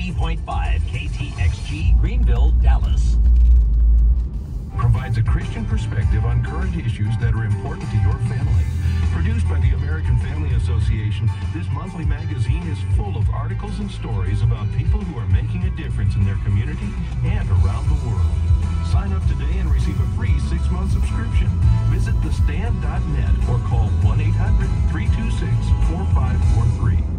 90.5 KTXG Greenville, Dallas. Provides a Christian perspective on current issues that are important to your family. Produced by the American Family Association, this monthly magazine is full of articles and stories about people who are making a difference in their community and around the world. Sign up today and receive a free six-month subscription. Visit thestand.net or call 1-800-326-4543.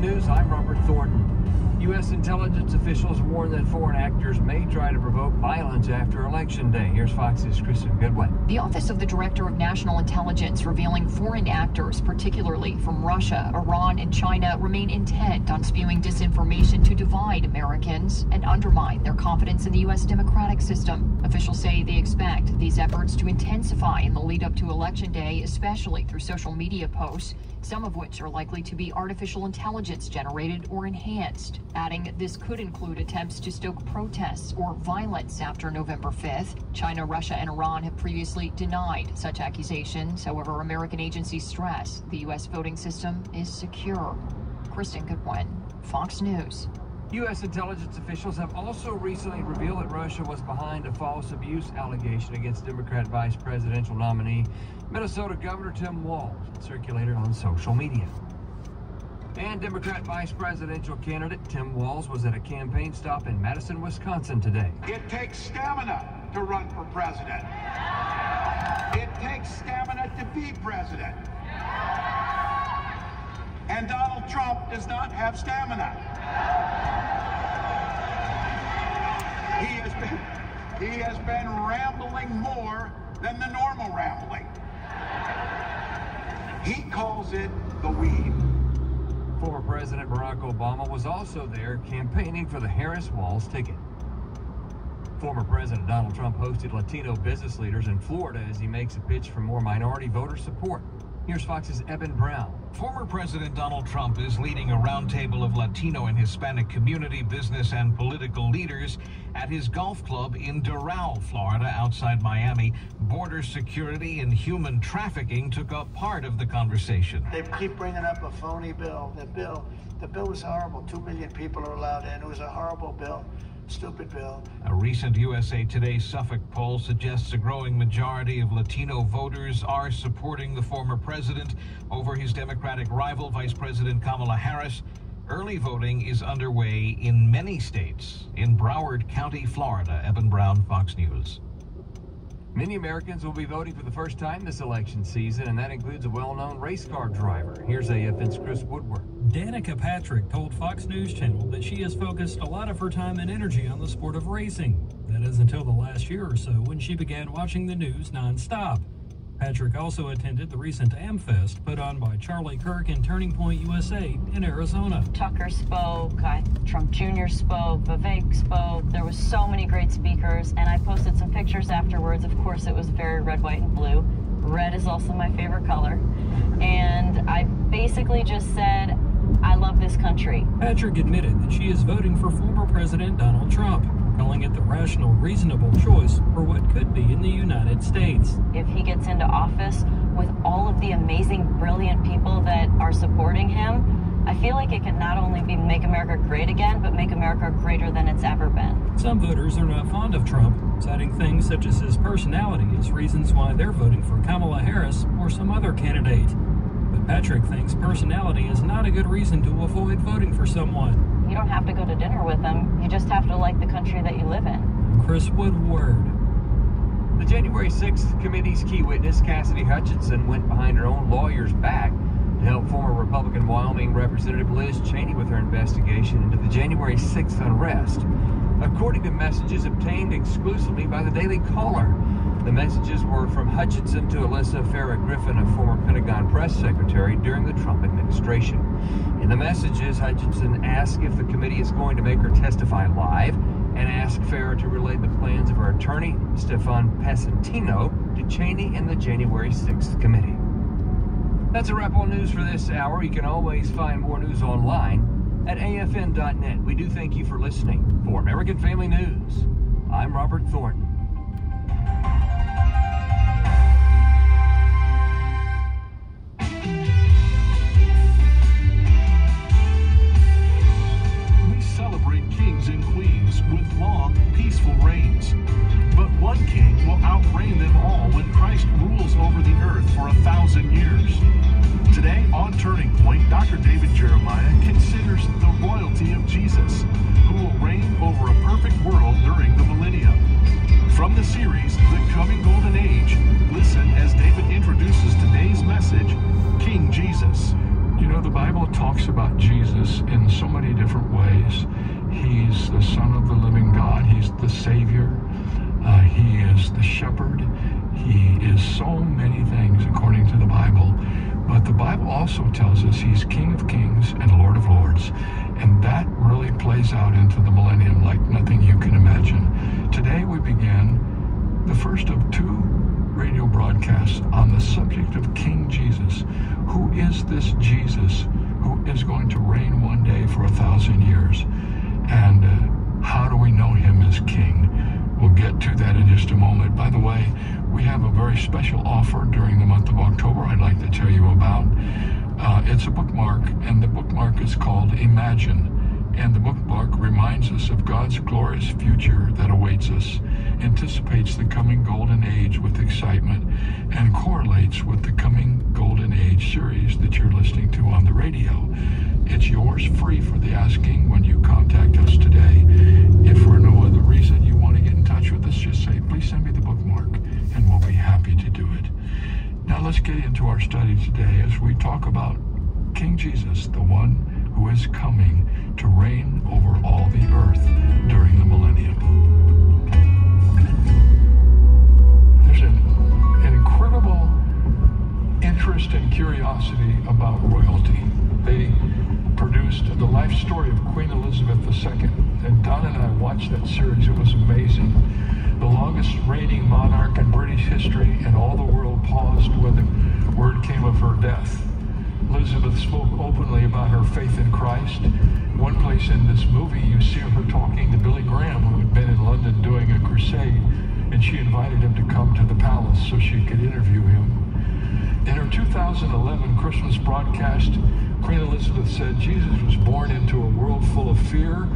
News, I'm Robert Thornton. U.S. intelligence officials warn that foreign actors may try to provoke violence after Election Day. Here's Fox's Kristen Goodwin. The Office of the Director of National Intelligence revealing foreign actors, particularly from Russia, Iran, and China, remain intent on spewing disinformation to divide Americans and undermine their confidence in the U.S. democratic system. Officials say they expect these efforts to intensify in the lead up to Election Day, especially through social media posts, some of which are likely to be artificial intelligence generated or enhanced adding this could include attempts to stoke protests or violence after November 5th. China, Russia, and Iran have previously denied such accusations. However, American agencies stress the U.S. voting system is secure. Kristen Goodwin, Fox News. U.S. intelligence officials have also recently revealed that Russia was behind a false abuse allegation against Democrat vice presidential nominee, Minnesota Governor Tim Walz, circulated on social media. And Democrat vice presidential candidate Tim Walz was at a campaign stop in Madison, Wisconsin today. It takes stamina to run for president. It takes stamina to be president. And Donald Trump does not have stamina. He has been, he has been rambling more than the normal rambling. He calls it the weed. Former President Barack Obama was also there campaigning for the Harris Walz ticket. Former President Donald Trump hosted Latino business leaders in Florida as he makes a pitch for more minority voter support. Here's Fox's Eben Brown. Former President Donald Trump is leading a roundtable of Latino and Hispanic community, business, and political leaders at his golf club in Doral, Florida, outside Miami. Border security and human trafficking took up part of the conversation. They keep bringing up a phony bill. The bill, the bill was horrible. Two million people are allowed in. It was a horrible bill. Stupid bill. A recent USA Today Suffolk poll suggests a growing majority of Latino voters are supporting the former president over his Democratic rival, Vice President Kamala Harris. Early voting is underway in many states. In Broward County, Florida, Eben Brown, Fox News. Many Americans will be voting for the first time this election season, and that includes a well-known race car driver. Here's AFN's Chris Woodward. Danica Patrick told Fox News Channel that she has focused a lot of her time and energy on the sport of racing. That is until the last year or so when she began watching the news nonstop. Patrick also attended the recent AmFest put on by Charlie Kirk and Turning Point USA in Arizona. Tucker spoke, I, Trump Jr. spoke, Vivek spoke. There was so many great speakers, and I posted some pictures afterwards. Of course, it was very red, white, and blue. Red is also my favorite color. And I basically just said, I love this country. Patrick admitted that she is voting for former President Donald Trump calling it the rational, reasonable choice for what could be in the United States. If he gets into office with all of the amazing, brilliant people that are supporting him, I feel like it can not only be make America great again, but make America greater than it's ever been. Some voters are not fond of Trump, citing things such as his personality as reasons why they're voting for Kamala Harris or some other candidate. But Patrick thinks personality is not a good reason to avoid voting for someone. You don't have to go to dinner with them. You just have to like the country that you live in. Chris Woodward. The January 6th committee's key witness, Cassidy Hutchinson, went behind her own lawyer's back to help former Republican Wyoming Representative Liz Cheney with her investigation into the January 6th unrest. According to messages obtained exclusively by the Daily Caller, the messages were from Hutchinson to Alyssa Farah Griffin, a former Pentagon press secretary during the Trump administration. In the messages, Hutchinson asked if the committee is going to make her testify live and asked Farah to relay the plans of her attorney, Stefan Passantino, to Cheney and the January 6th committee. That's a wrap on news for this hour. You can always find more news online at afn.net. We do thank you for listening. For American Family News, I'm Robert Thornton. Different ways. He's the Son of the living God, He's the Savior, uh, He is the Shepherd, He is so many things according to the Bible. But the Bible also tells us He's King of Kings and Lord of Lords. And that really plays out into the millennium like nothing you can imagine. Today we begin the first of two radio broadcasts on King? We'll get to that in just a moment. By the way, we have a very special offer during the month of October I'd like to tell you about. Uh, it's a bookmark, and the bookmark is called Imagine. And the bookmark reminds us of God's glorious future that awaits us, anticipates the coming golden age with excitement, and correlates with the coming golden age series that you're listening to on the radio. It's yours free for the asking when you contact us today. If other reason you want to get in touch with us, just say, please send me the bookmark, and we'll be happy to do it. Now let's get into our study today as we talk about King Jesus, the one who is coming to reign over all the earth during the millennium. There's an, an incredible interest and curiosity about royalty. They produced the life story of Queen Elizabeth II, and Don and I watched that series. It was amazing. The longest reigning monarch in British history, and all the world paused when the word came of her death. Elizabeth spoke openly about her faith in Christ. One place in this movie, you see her talking to Billy Graham, who had been in London doing a crusade, and she invited him to come to the palace so she could interview him. In her 2011 Christmas broadcast, Queen Elizabeth said Jesus was born into a world full of fear.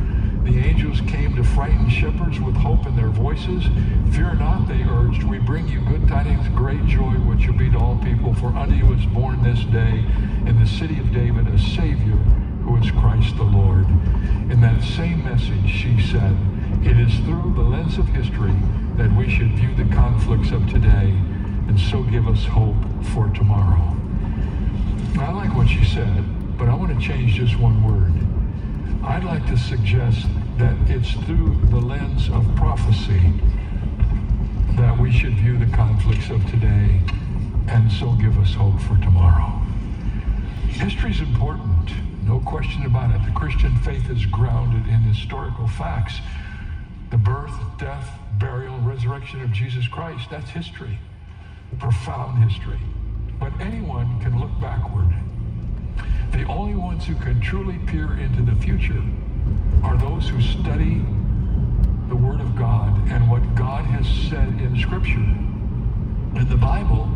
The angels came to frighten shepherds with hope in their voices. Fear not, they urged, we bring you good tidings, great joy, which will be to all people. For unto you is born this day in the city of David a Savior, who is Christ the Lord. In that same message, she said, it is through the lens of history that we should view the conflicts of today and so give us hope for tomorrow. I like what she said, but I want to change just one word. I'd like to suggest that it's through the lens of prophecy that we should view the conflicts of today and so give us hope for tomorrow. History is important, no question about it. The Christian faith is grounded in historical facts. The birth, death, burial, resurrection of Jesus Christ, that's history, profound history. But anyone can look backward. The only ones who can truly peer into the future are those who study the Word of God and what God has said in Scripture. In the Bible,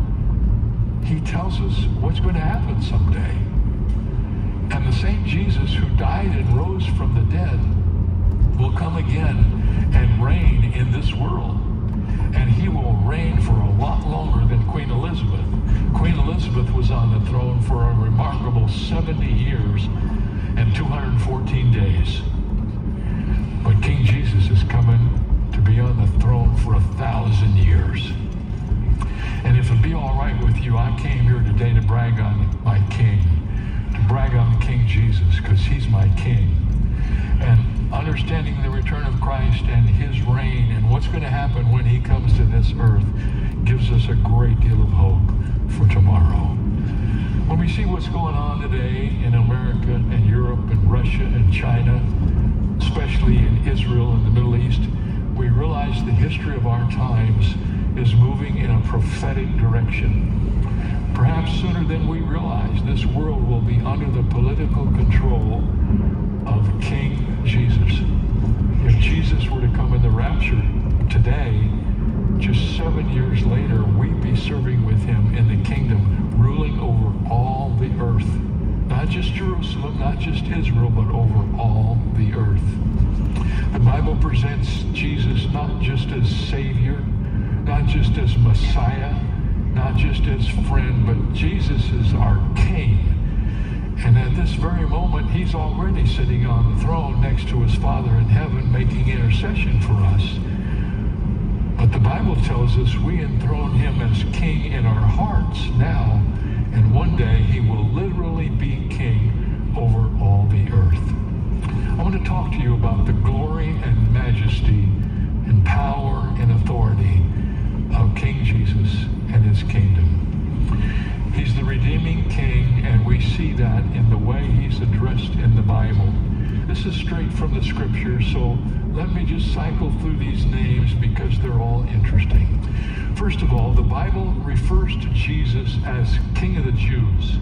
He tells us what's going to happen someday. And the same Jesus who died and rose from the dead will come again and reign in this world. And he will reign for a lot longer than Queen Elizabeth. Queen Elizabeth was on the throne for a remarkable 70 years and 214 days. But King Jesus is coming to be on the throne for a thousand years. And if it be all right with you, I came here today to brag on my King, to brag on King Jesus, because he's my King. And understanding the return of Christ and his reign and what's going to happen when he comes to this earth gives us a great deal of hope for tomorrow. When we see what's going on today in America and Europe and Russia and China, especially in Israel and the Middle East, we realize the history of our times is moving in a prophetic direction. Perhaps sooner than we realize, this world will be under the political control of King Jesus. If Jesus were to come in the rapture today, just seven years later, we'd Jerusalem, not just Israel, but over all the earth. The Bible presents Jesus not just as Savior, not just as Messiah, not just as friend, but Jesus is our King. And at this very moment, he's already sitting on the throne next to his Father in heaven making intercession for us. But the Bible tells us we enthrone him as king in our hearts now, and one day he will literally be see that in the way he's addressed in the Bible. This is straight from the scripture, so let me just cycle through these names because they're all interesting. First of all, the Bible refers to Jesus as King of the Jews.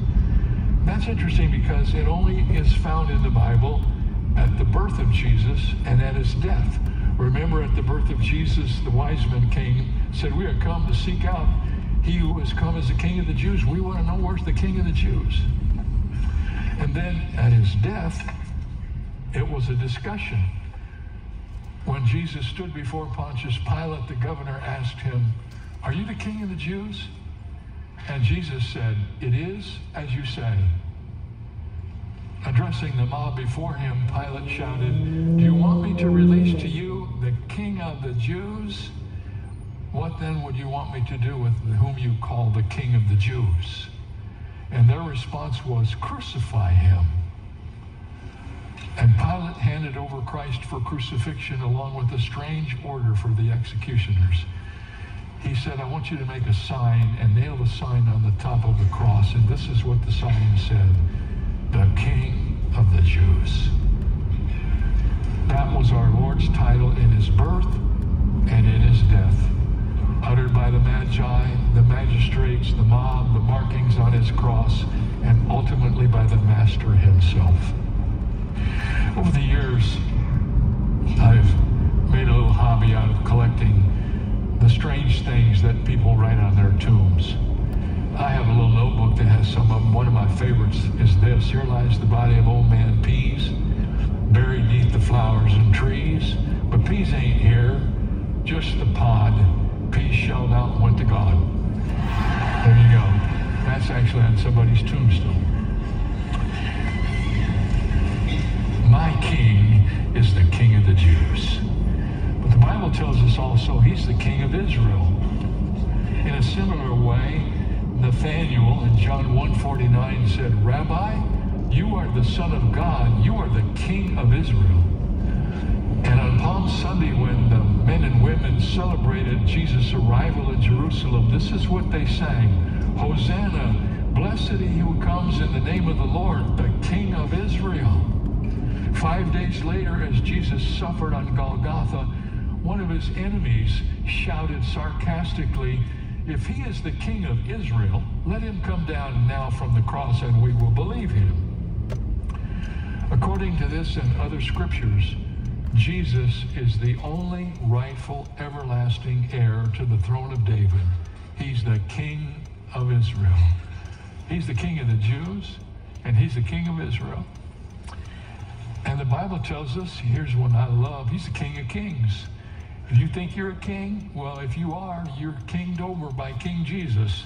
That's interesting because it only is found in the Bible at the birth of Jesus and at his death. Remember, at the birth of Jesus, the wise men came, said, We are come to seek out he who has come as the king of the Jews. We want to know where's the king of the Jews. And then at his death, it was a discussion. When Jesus stood before Pontius Pilate, the governor asked him, Are you the king of the Jews? And Jesus said, It is as you say. Addressing the mob before him, Pilate shouted, Do you want me to release to you the king of the Jews? What then would you want me to do with whom you call the king of the Jews? And their response was, Crucify him. And Pilate handed over Christ for crucifixion along with a strange order for the executioners. He said, I want you to make a sign and nail the sign on the top of the cross. And this is what the sign said The King of the Jews. That was our Lord's title in his birth and in his death uttered by the Magi, the magistrates, the mob, the markings on his cross, and ultimately by the Master himself. Over the years, I've made a little hobby out of collecting the strange things that people write on their tombs. I have a little notebook that has some of them. One of my favorites is this. Here lies the body of old man Pease, buried neath the flowers and trees. But Pease ain't here, just the pod Pease shelled out and went to God. There you go. That's actually on somebody's tombstone. My king is the king of the Jews. But the Bible tells us also he's the king of Israel. In a similar way, Nathanael in John 1.49 said, Rabbi, you are the Son of God. You are the King of Israel. Sunday, when the men and women celebrated Jesus' arrival in Jerusalem, this is what they sang. Hosanna, blessed he who comes in the name of the Lord, the King of Israel. Five days later, as Jesus suffered on Golgotha, one of his enemies shouted sarcastically, if he is the king of Israel, let him come down now from the cross and we will believe him. According to this and other scriptures, Jesus is the only rightful everlasting heir to the throne of David. He's the king of Israel. He's the king of the Jews, and he's the king of Israel. And the Bible tells us, here's one I love, he's the king of kings. If you think you're a king, well, if you are, you're kinged over by King Jesus.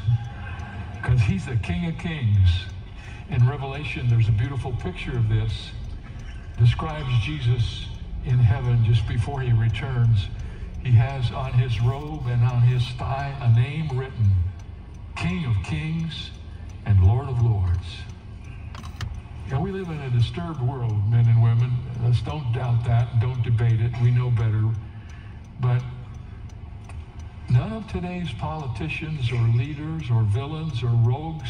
Because he's the king of kings. In Revelation, there's a beautiful picture of this. Describes Jesus in heaven just before he returns. He has on his robe and on his thigh a name written, King of Kings and Lord of Lords. Yeah, we live in a disturbed world, men and women. Let's don't doubt that. Don't debate it. We know better. But none of today's politicians or leaders or villains or rogues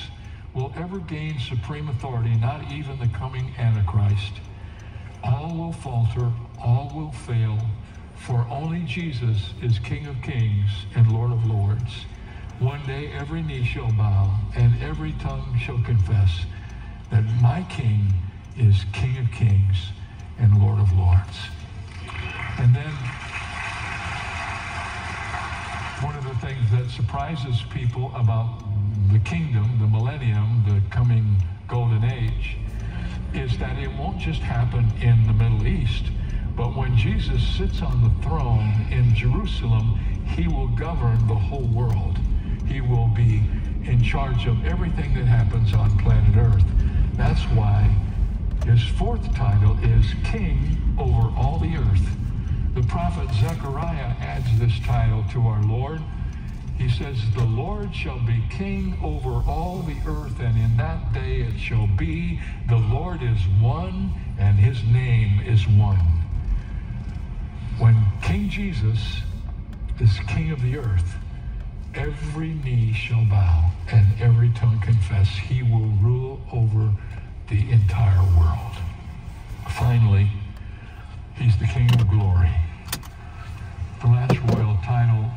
will ever gain supreme authority, not even the coming Antichrist. All will falter, all will fail, for only Jesus is King of kings and Lord of lords. One day every knee shall bow and every tongue shall confess that my King is King of kings and Lord of lords. And then one of the things that surprises people about the kingdom, the millennium, the coming golden age, is that it won't just happen in the Middle East, but when Jesus sits on the throne in Jerusalem, he will govern the whole world. He will be in charge of everything that happens on planet Earth. That's why His fourth title is King over all the earth. The prophet Zechariah adds this title to our Lord. He says, The Lord shall be king over all the earth, and in that day it shall be, the Lord is one, and his name is one. When King Jesus is king of the earth, every knee shall bow and every tongue confess he will rule over the entire world. Finally, he's the King of glory. The last royal title